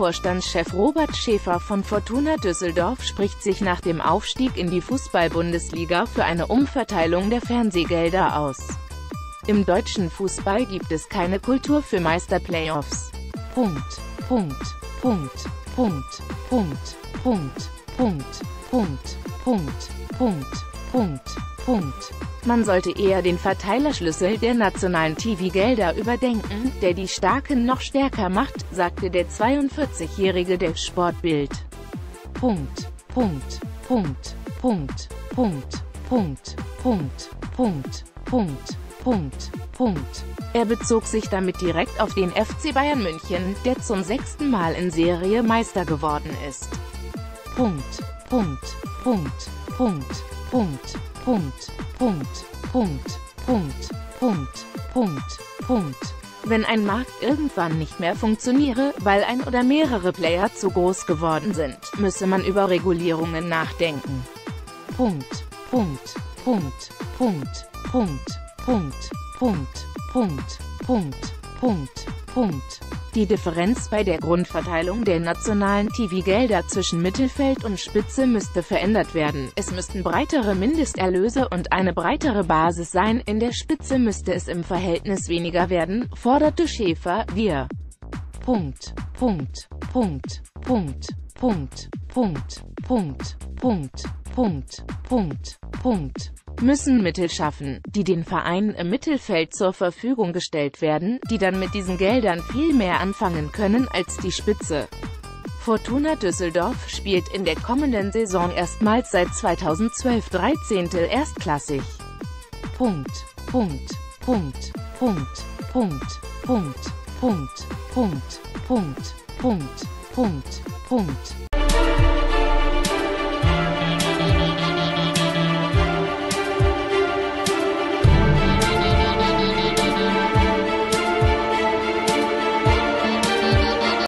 Vorstandschef Robert Schäfer von Fortuna Düsseldorf spricht sich nach dem Aufstieg in die Fußball-Bundesliga für eine Umverteilung der Fernsehgelder aus. Im deutschen Fußball gibt es keine Kultur für Meisterplayoffs. Punkt. Punkt. Punkt. Punkt. Punkt. Punkt. Punkt. Punkt. Punkt. Punkt. Punkt. Punkt. Man sollte eher den Verteilerschlüssel der nationalen TV-Gelder überdenken, der die Starken noch stärker macht, sagte der 42-Jährige der Sportbild. Punkt. Punkt. Punkt. Punkt. Punkt. Punkt. Punkt. Punkt. Punkt. Punkt. Punkt. Er bezog sich damit direkt auf den FC Bayern München, der zum sechsten Mal in Serie Meister geworden ist. Punkt. Punkt. Punkt. Punkt. Punkt. Punkt. Punkt. Punkt. Punkt. Punkt. Punkt. Punkt. Wenn ein Markt irgendwann nicht mehr funktioniere, weil ein oder mehrere Player zu groß geworden sind, müsse man über Regulierungen nachdenken. Punkt. Punkt. Punkt. Punkt. Punkt. Punkt. Punkt. Punkt. Punkt. Punkt. Punkt. Die Differenz bei der Grundverteilung der nationalen TV-Gelder zwischen Mittelfeld und Spitze müsste verändert werden. Es müssten breitere Mindesterlöse und eine breitere Basis sein. In der Spitze müsste es im Verhältnis weniger werden, forderte Schäfer. Wir. Punkt. Punkt. Punkt. Punkt. Punkt. Punkt. Punkt. Punkt. Punkt. Punkt. Punkt müssen Mittel schaffen, die den Vereinen im Mittelfeld zur Verfügung gestellt werden, die dann mit diesen Geldern viel mehr anfangen können als die Spitze. Fortuna Düsseldorf spielt in der kommenden Saison erstmals seit 2012 13. erstklassig. Punkt. Punkt. Punkt. Punkt. Punkt. Punkt. Punkt. Punkt. Punkt. Punkt. Punkt. Punkt.